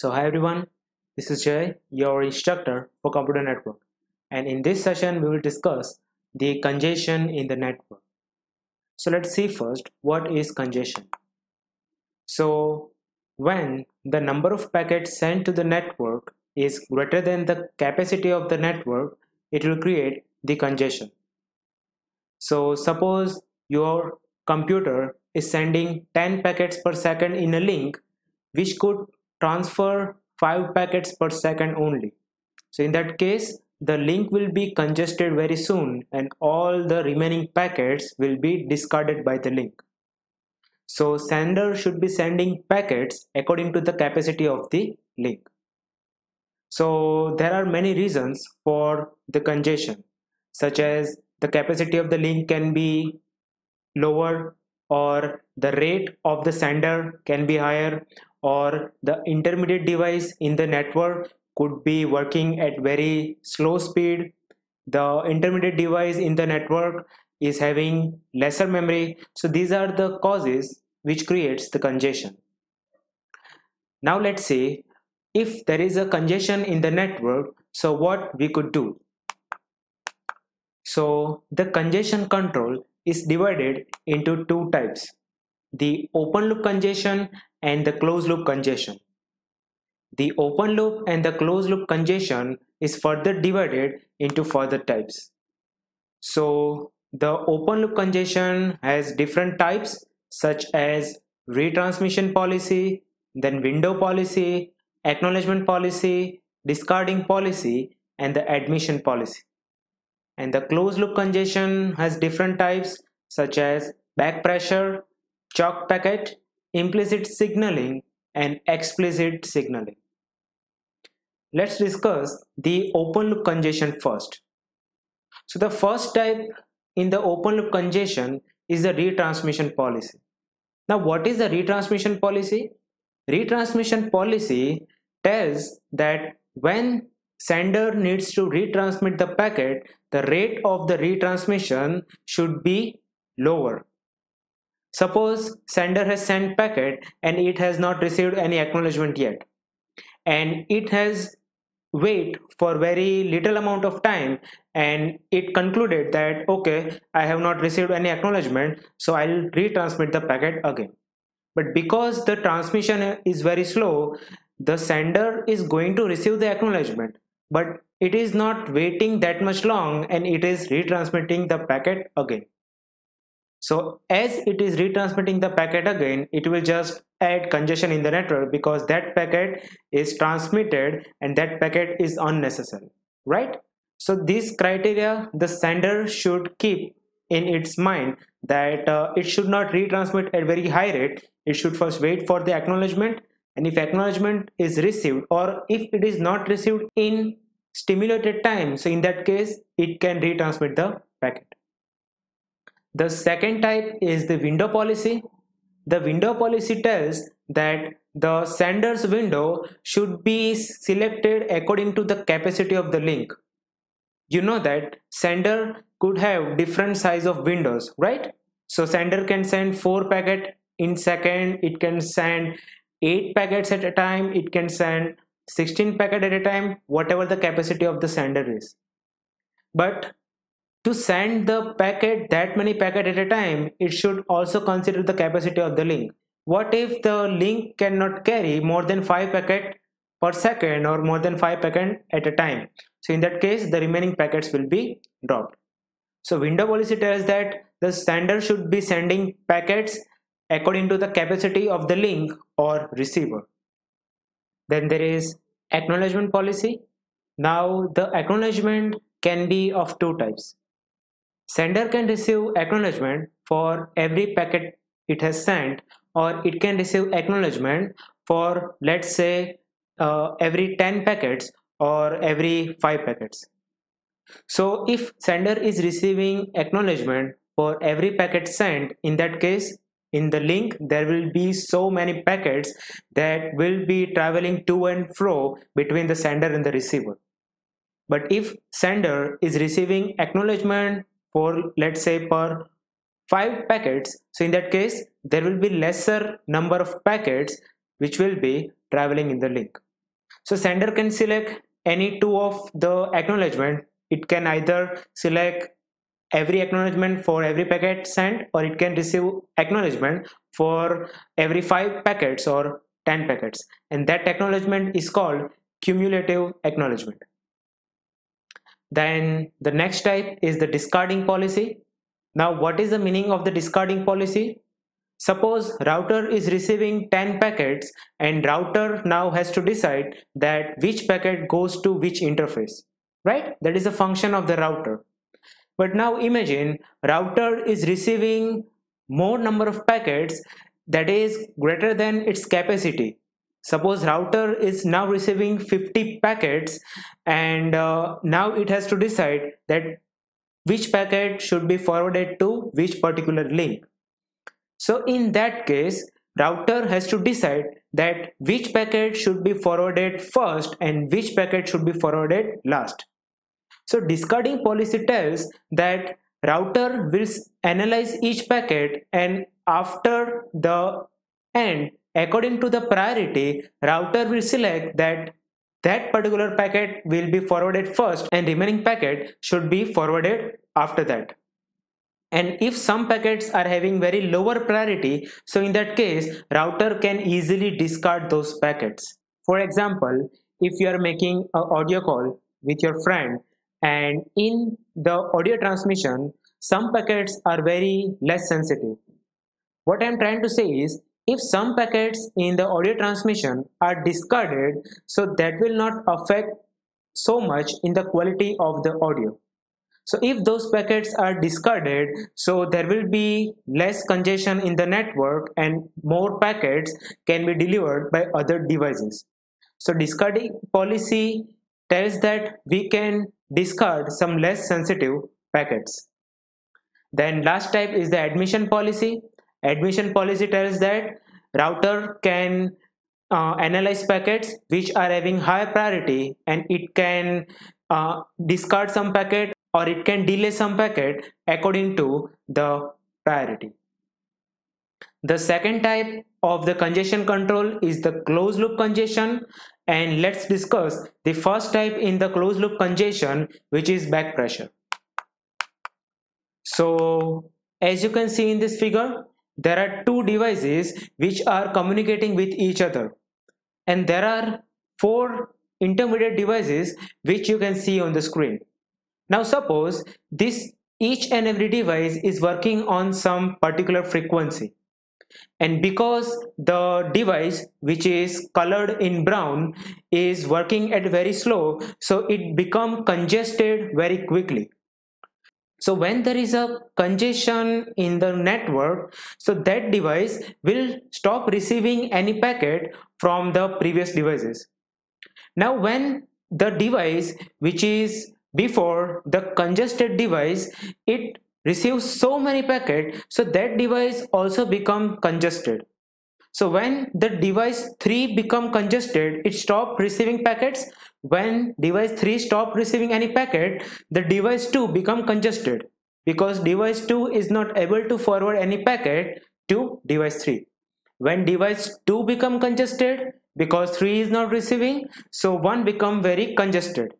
So hi everyone, this is Jay, your instructor for computer network. And in this session, we will discuss the congestion in the network. So let's see first, what is congestion? So when the number of packets sent to the network is greater than the capacity of the network, it will create the congestion. So suppose your computer is sending 10 packets per second in a link which could transfer 5 packets per second only. So in that case, the link will be congested very soon and all the remaining packets will be discarded by the link. So sender should be sending packets according to the capacity of the link. So there are many reasons for the congestion such as the capacity of the link can be lower or the rate of the sender can be higher or the intermediate device in the network could be working at very slow speed. The intermediate device in the network is having lesser memory. So these are the causes which creates the congestion. Now let's say if there is a congestion in the network so what we could do? So the congestion control is divided into two types the open loop congestion and the closed loop congestion. The open loop and the closed loop congestion is further divided into further types. So the open loop congestion has different types such as retransmission policy, then window policy, acknowledgement policy, discarding policy, and the admission policy. And the closed loop congestion has different types such as back pressure, choke packet, implicit signaling, and explicit signaling. Let's discuss the open loop congestion first. So the first type in the open loop congestion is the retransmission policy. Now what is the retransmission policy? Retransmission policy tells that when sender needs to retransmit the packet, the rate of the retransmission should be lower Suppose sender has sent packet and it has not received any acknowledgement yet. And it has wait for very little amount of time and it concluded that okay I have not received any acknowledgement so I'll retransmit the packet again. But because the transmission is very slow the sender is going to receive the acknowledgement but it is not waiting that much long and it is retransmitting the packet again so as it is retransmitting the packet again, it will just add congestion in the network because that packet is transmitted and that packet is unnecessary, right? So this criteria the sender should keep in its mind that uh, it should not retransmit at very high rate. It should first wait for the acknowledgement and if acknowledgement is received or if it is not received in stimulated time, so in that case, it can retransmit the packet. The second type is the window policy. The window policy tells that the sender's window should be selected according to the capacity of the link. You know that sender could have different size of windows, right? So sender can send 4 packet in second, it can send 8 packets at a time, it can send 16 packet at a time, whatever the capacity of the sender is. But to send the packet that many packet at a time it should also consider the capacity of the link. What if the link cannot carry more than 5 packet per second or more than 5 packet at a time? So in that case the remaining packets will be dropped. So window policy tells that the sender should be sending packets according to the capacity of the link or receiver. Then there is acknowledgement policy. Now the acknowledgement can be of two types Sender can receive acknowledgement for every packet it has sent or it can receive acknowledgement for let's say uh, every 10 packets or every 5 packets. So if sender is receiving acknowledgement for every packet sent in that case in the link there will be so many packets that will be traveling to and fro between the sender and the receiver. But if sender is receiving acknowledgement for let's say per 5 packets so in that case there will be lesser number of packets which will be traveling in the link So sender can select any two of the acknowledgement. It can either select every acknowledgement for every packet sent or it can receive acknowledgement for every five packets or 10 packets and that acknowledgement is called cumulative acknowledgement. Then the next type is the discarding policy. Now what is the meaning of the discarding policy? Suppose router is receiving 10 packets and router now has to decide that which packet goes to which interface, right? That is a function of the router. But now imagine router is receiving more number of packets that is greater than its capacity. Suppose router is now receiving 50 packets and uh, now it has to decide that which packet should be forwarded to which particular link. So in that case, router has to decide that which packet should be forwarded first and which packet should be forwarded last. So discarding policy tells that router will analyze each packet and after the end according to the priority router will select that that particular packet will be forwarded first and remaining packet should be forwarded after that. And if some packets are having very lower priority so in that case router can easily discard those packets. For example if you are making an audio call with your friend and in the audio transmission some packets are very less sensitive. What i'm trying to say is if some packets in the audio transmission are discarded so that will not affect so much in the quality of the audio so if those packets are discarded, so there will be less congestion in the network and more packets can be delivered by other devices. So discarding policy tells that we can discard some less sensitive packets. Then last type is the admission policy. Admission policy tells that router can uh, analyze packets which are having high priority and it can uh, discard some packet or it can delay some packet according to the priority. The second type of the congestion control is the closed loop congestion and let's discuss the first type in the closed loop congestion which is back pressure. So as you can see in this figure there are two devices which are communicating with each other. And there are four intermediate devices which you can see on the screen. Now suppose this each and every device is working on some particular frequency. And because the device which is colored in brown is working at very slow so it become congested very quickly so when there is a congestion in the network so that device will stop receiving any packet from the previous devices. Now when the device which is before the congested device it receives so many packets so that device also become congested so when the device 3 become congested it stop receiving packets. When device 3 stop receiving any packet the device 2 become congested because device 2 is not able to forward any packet to device 3 when device 2 become congested because 3 is not receiving so 1 become very congested.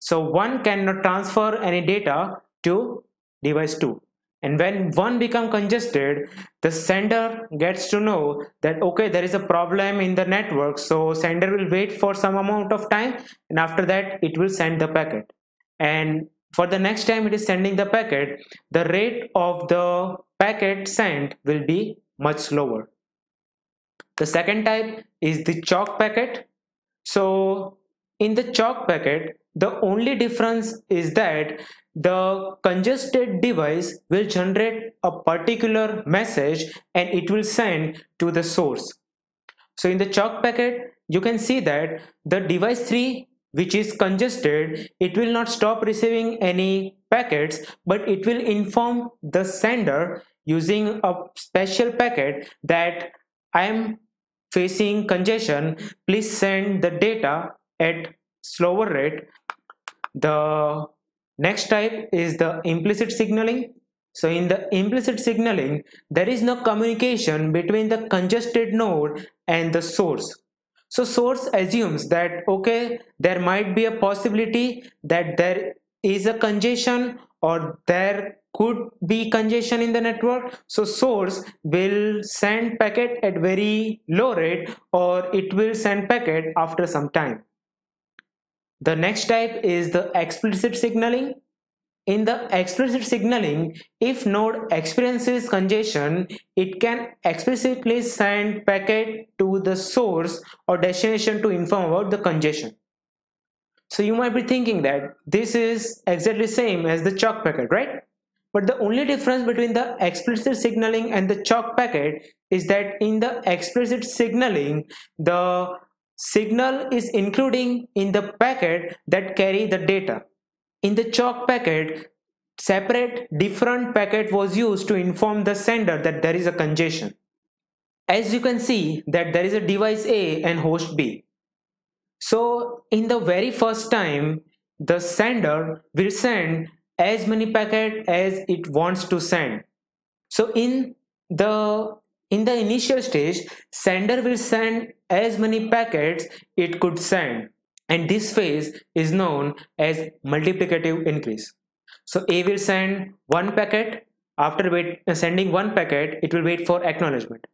So one cannot transfer any data to device 2. And when one become congested, the sender gets to know that okay, there is a problem in the network. So sender will wait for some amount of time and after that it will send the packet. And for the next time it is sending the packet, the rate of the packet sent will be much slower. The second type is the choke packet. So in the choke packet, the only difference is that the congested device will generate a particular message and it will send to the source. So in the choke packet, you can see that the device 3 which is congested, it will not stop receiving any packets, but it will inform the sender using a special packet that I am facing congestion, please send the data at slower rate the next type is the implicit signaling. So in the implicit signaling, there is no communication between the congested node and the source. so source assumes that okay there might be a possibility that there is a congestion or there could be congestion in the network so source will send packet at very low rate or it will send packet after some time the next type is the explicit signaling in the explicit signaling, if node experiences congestion, it can explicitly send packet to the source or destination to inform about the congestion. So you might be thinking that this is exactly same as the choke packet, right? But the only difference between the explicit signaling and the choke packet is that in the explicit signaling, the signal is including in the packet that carry the data in the choke packet, separate different packet was used to inform the sender that there is a congestion. As you can see that there is a device A and host B. So in the very first time, the sender will send as many packet as it wants to send. So in the in the initial stage, sender will send as many packets it could send and this phase is known as multiplicative increase. So A will send one packet, after wait, uh, sending one packet, it will wait for acknowledgement.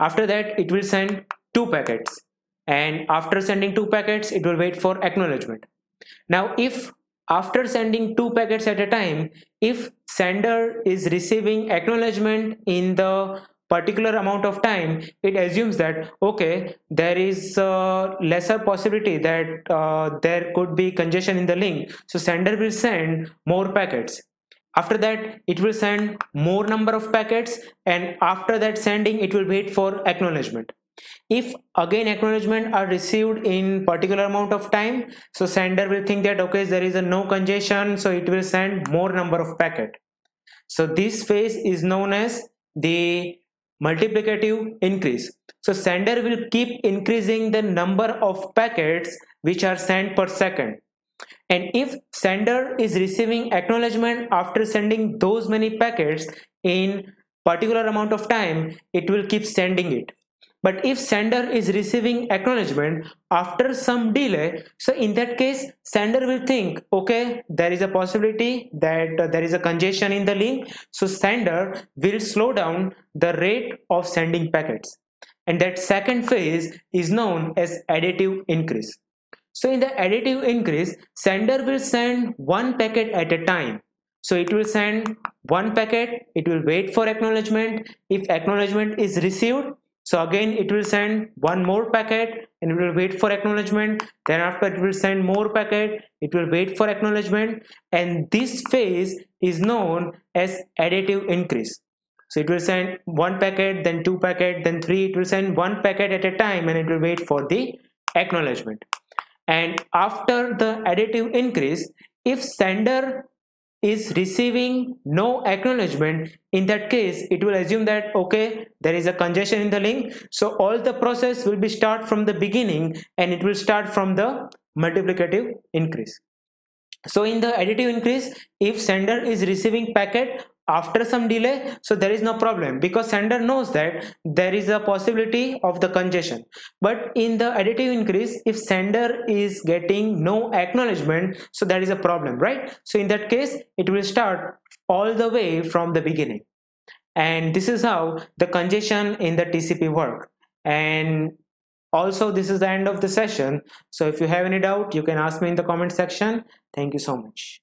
After that, it will send two packets and after sending two packets, it will wait for acknowledgement. Now, if after sending two packets at a time, if sender is receiving acknowledgement in the particular amount of time it assumes that okay there is a lesser possibility that uh, there could be congestion in the link. So sender will send more packets. After that it will send more number of packets and after that sending it will wait for acknowledgement. If again acknowledgement are received in particular amount of time so sender will think that okay there is a no congestion so it will send more number of packet. So this phase is known as the multiplicative increase. So sender will keep increasing the number of packets which are sent per second. And if sender is receiving acknowledgement after sending those many packets in particular amount of time, it will keep sending it. But if sender is receiving acknowledgement after some delay, so in that case, sender will think, okay, there is a possibility that uh, there is a congestion in the link. So sender will slow down the rate of sending packets. And that second phase is known as additive increase. So in the additive increase, sender will send one packet at a time. So it will send one packet, it will wait for acknowledgement. If acknowledgement is received, so again it will send one more packet and it will wait for acknowledgement. Then after it will send more packet. It will wait for acknowledgement. And this phase is known as additive increase. So it will send one packet then two packet then three. It will send one packet at a time and it will wait for the acknowledgement. And after the additive increase if sender is receiving no acknowledgement. In that case it will assume that okay there is a congestion in the link. So all the process will be start from the beginning and it will start from the multiplicative increase. So in the additive increase if sender is receiving packet after some delay so there is no problem because sender knows that there is a possibility of the congestion. But in the additive increase if sender is getting no acknowledgement so that is a problem right? So in that case it will start all the way from the beginning. And this is how the congestion in the TCP work. And also this is the end of the session. So if you have any doubt you can ask me in the comment section. Thank you so much